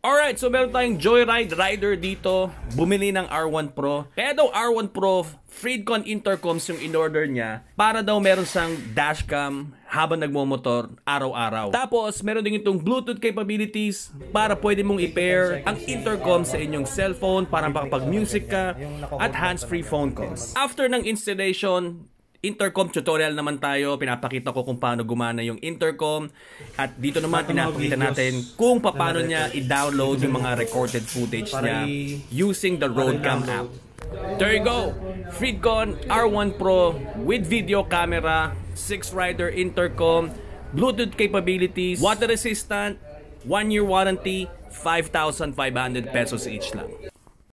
Alright, so meron tayong Joyride Rider dito. Bumili ng R1 Pro. Kaya daw R1 Pro, Freedcon intercoms yung in-order niya para daw meron siyang dashcam habang nagmomotor araw-araw. Tapos, meron din itong Bluetooth capabilities para pwede mong i-pair ang intercom sa inyong cellphone para makapag-music ka at hands-free phone calls. After ng installation, intercom tutorial naman tayo. Pinapakita ko kung paano gumana yung intercom. At dito naman pinapakita natin kung paano niya i-download yung mga recorded footage niya using the Roadcam app. There you go! Freedcon R1 Pro with video camera, 6-rider intercom, Bluetooth capabilities, water resistant, 1 year warranty, 5,500 pesos each lang.